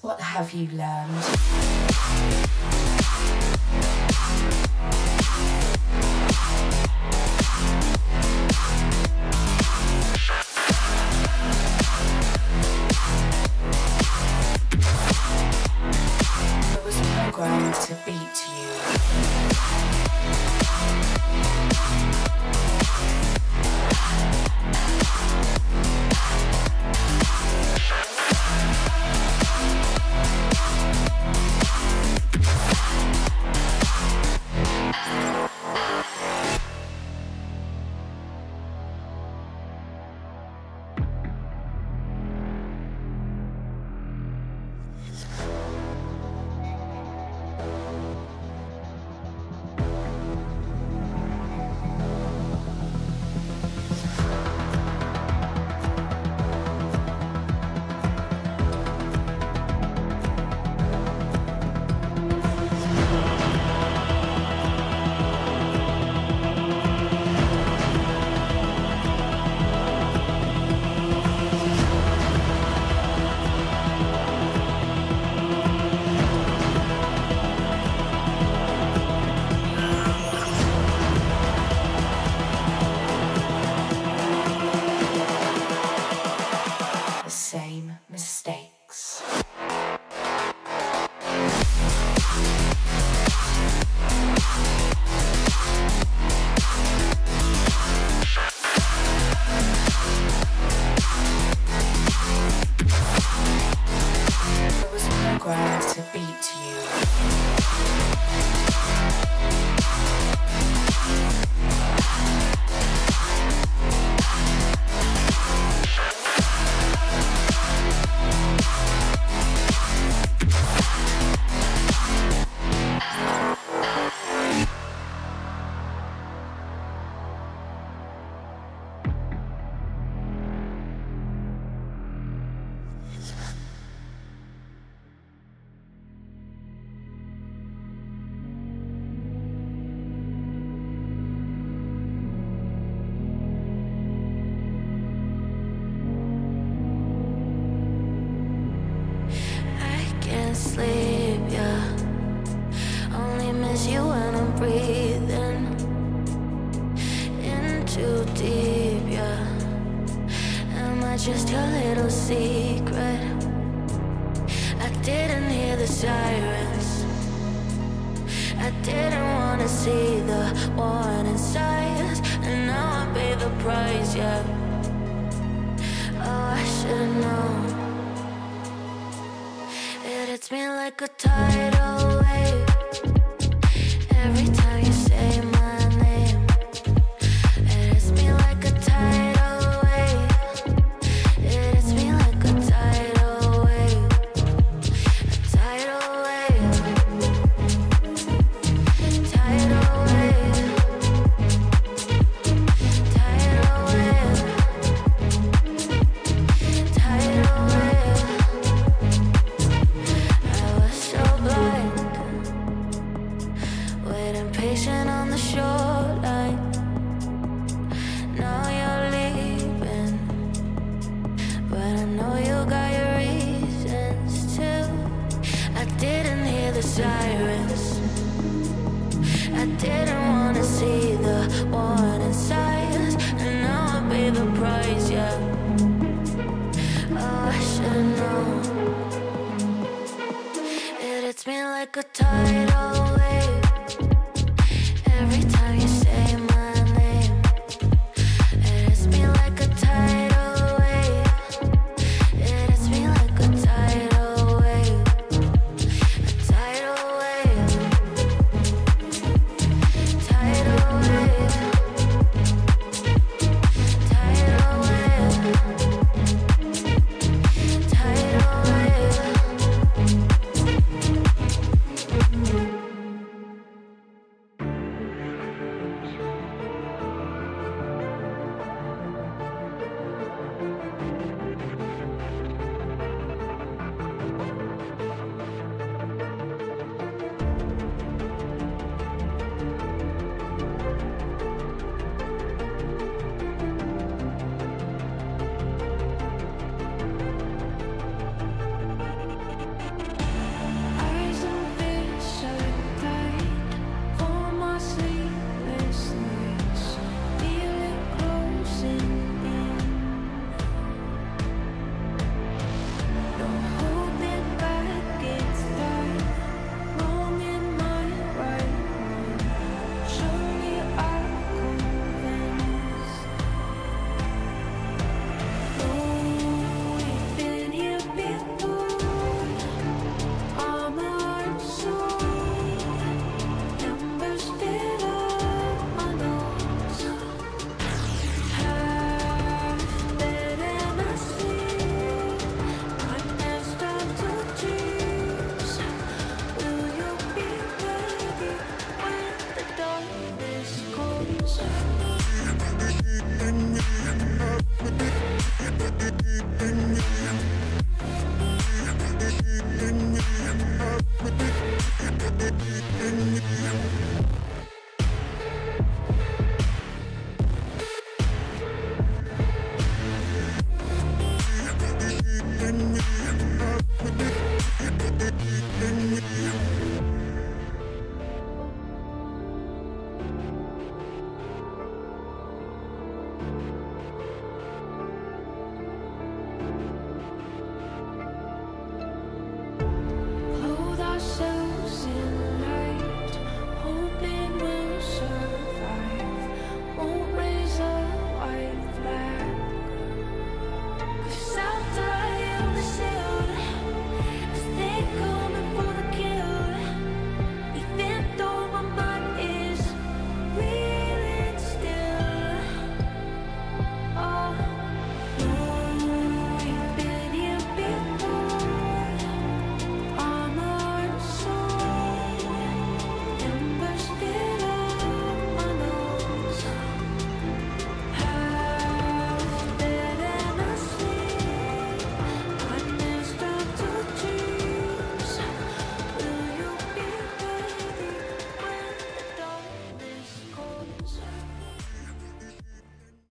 what have you learned? Same mistakes. Breathing in too deep, yeah. Am I just your little secret? I didn't hear the sirens. I didn't wanna see the warning signs, and now I pay the price, yeah. Oh, I should've known. It hits me like a tidal sirens. I didn't wanna see the warning signs, and now I pay the price. Yeah. Oh, I should've known. It hits me like a tidal Productions.